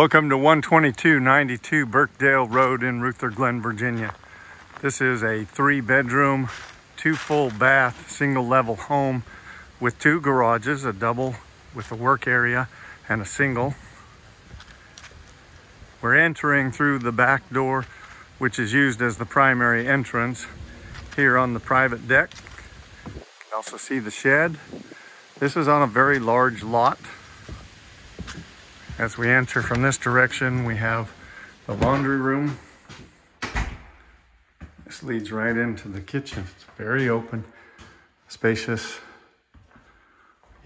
Welcome to 12292 Birkdale Road in Ruther Glen, Virginia. This is a three bedroom, two full bath, single level home with two garages, a double with a work area and a single. We're entering through the back door, which is used as the primary entrance here on the private deck. You can also see the shed. This is on a very large lot as we enter from this direction, we have the laundry room. This leads right into the kitchen. It's very open, spacious,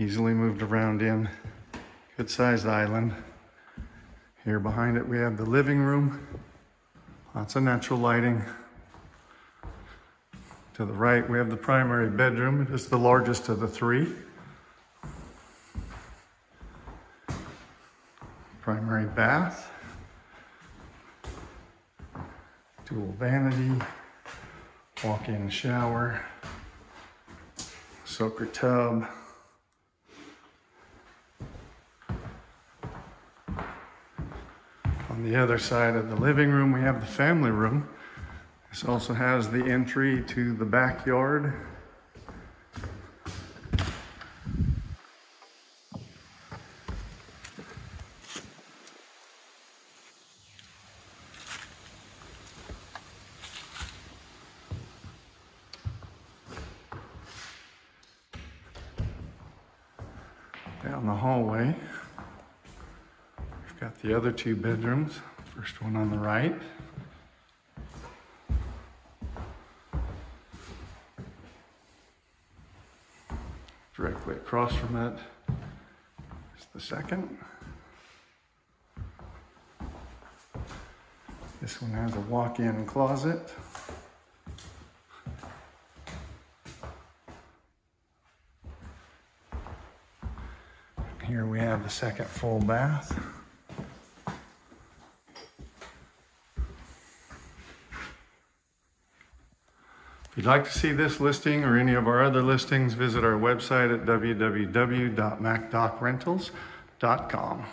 easily moved around in. Good sized island. Here behind it, we have the living room. Lots of natural lighting. To the right, we have the primary bedroom. It is the largest of the three. Primary bath, dual vanity, walk-in shower, soaker tub, On the other side of the living room, we have the family room. This also has the entry to the backyard down the hallway. We've got the other two bedrooms. First one on the right. Directly across from it is the second. This one has a walk-in closet. Here we have the second full bath. If you'd like to see this listing or any of our other listings, visit our website at www.macdocrentals.com.